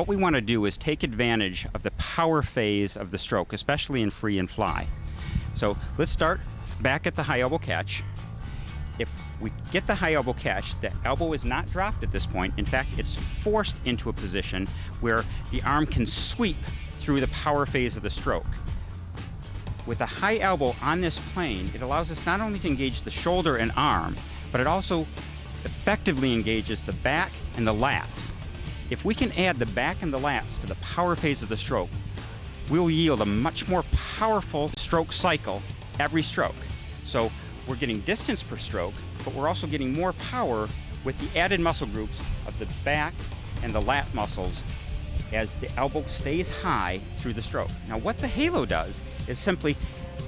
what we want to do is take advantage of the power phase of the stroke, especially in free and fly. So let's start back at the high elbow catch. If we get the high elbow catch, the elbow is not dropped at this point. In fact, it's forced into a position where the arm can sweep through the power phase of the stroke. With a high elbow on this plane, it allows us not only to engage the shoulder and arm, but it also effectively engages the back and the lats. If we can add the back and the lats to the power phase of the stroke, we'll yield a much more powerful stroke cycle every stroke. So we're getting distance per stroke, but we're also getting more power with the added muscle groups of the back and the lat muscles as the elbow stays high through the stroke. Now what the halo does is simply,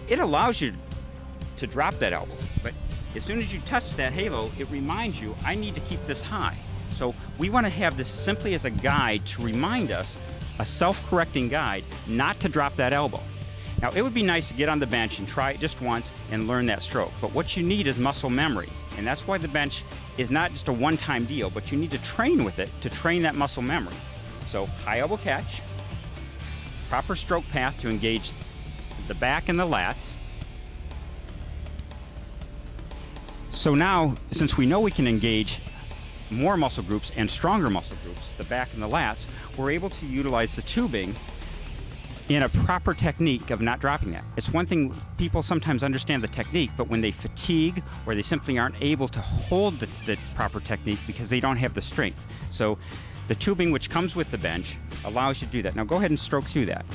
it allows you to drop that elbow, but as soon as you touch that halo, it reminds you, I need to keep this high. So we want to have this simply as a guide to remind us, a self-correcting guide, not to drop that elbow. Now it would be nice to get on the bench and try it just once and learn that stroke, but what you need is muscle memory. And that's why the bench is not just a one-time deal, but you need to train with it to train that muscle memory. So high elbow catch, proper stroke path to engage the back and the lats. So now, since we know we can engage more muscle groups and stronger muscle groups, the back and the lats, we're able to utilize the tubing in a proper technique of not dropping that. It's one thing people sometimes understand the technique, but when they fatigue or they simply aren't able to hold the, the proper technique because they don't have the strength. So the tubing which comes with the bench allows you to do that. Now go ahead and stroke through that.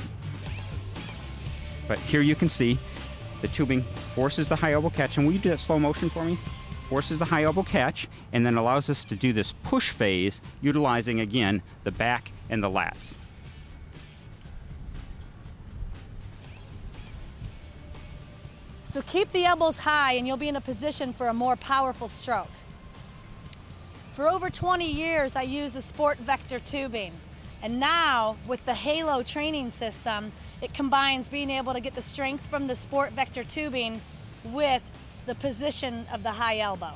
But here you can see the tubing forces the high elbow catch. And will you do that slow motion for me? Forces the high elbow catch and then allows us to do this push phase utilizing again the back and the lats. So keep the elbows high and you'll be in a position for a more powerful stroke. For over 20 years, I used the Sport Vector tubing. And now, with the Halo training system, it combines being able to get the strength from the Sport Vector tubing with the position of the high elbow.